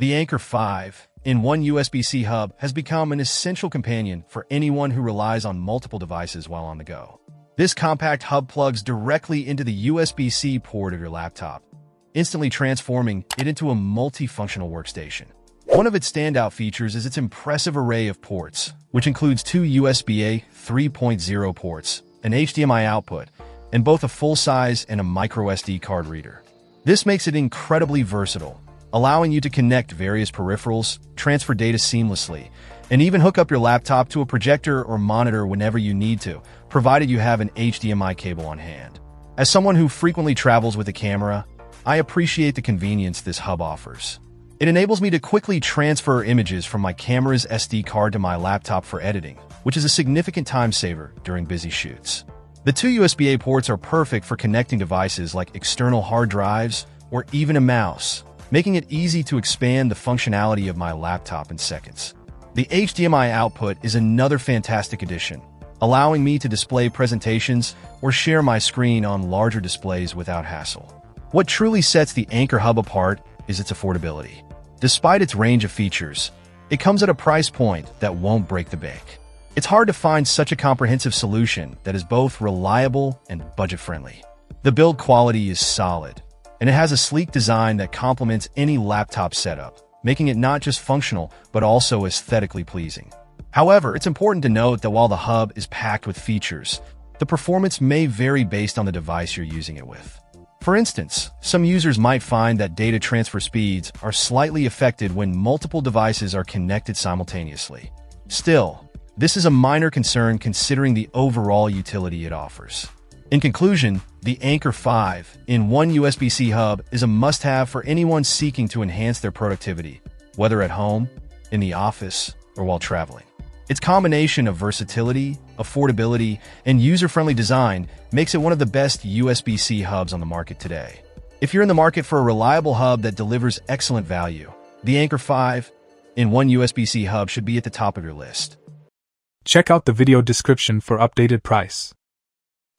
The Anker 5 in one USB-C hub has become an essential companion for anyone who relies on multiple devices while on the go. This compact hub plugs directly into the USB-C port of your laptop, instantly transforming it into a multifunctional workstation. One of its standout features is its impressive array of ports, which includes two USB-A 3.0 ports, an HDMI output, and both a full-size and a microSD card reader. This makes it incredibly versatile, allowing you to connect various peripherals, transfer data seamlessly, and even hook up your laptop to a projector or monitor whenever you need to, provided you have an HDMI cable on hand. As someone who frequently travels with a camera, I appreciate the convenience this hub offers. It enables me to quickly transfer images from my camera's SD card to my laptop for editing, which is a significant time saver during busy shoots. The two USB-A ports are perfect for connecting devices like external hard drives or even a mouse, making it easy to expand the functionality of my laptop in seconds. The HDMI output is another fantastic addition, allowing me to display presentations or share my screen on larger displays without hassle. What truly sets the Anker Hub apart is its affordability. Despite its range of features, it comes at a price point that won't break the bank. It's hard to find such a comprehensive solution that is both reliable and budget-friendly. The build quality is solid, and it has a sleek design that complements any laptop setup, making it not just functional, but also aesthetically pleasing. However, it's important to note that while the hub is packed with features, the performance may vary based on the device you're using it with. For instance, some users might find that data transfer speeds are slightly affected when multiple devices are connected simultaneously. Still, this is a minor concern considering the overall utility it offers. In conclusion, the Anker 5 in one USB-C hub is a must-have for anyone seeking to enhance their productivity, whether at home, in the office, or while traveling. Its combination of versatility, affordability, and user-friendly design makes it one of the best USB-C hubs on the market today. If you're in the market for a reliable hub that delivers excellent value, the Anker 5 in one USB-C hub should be at the top of your list. Check out the video description for updated price.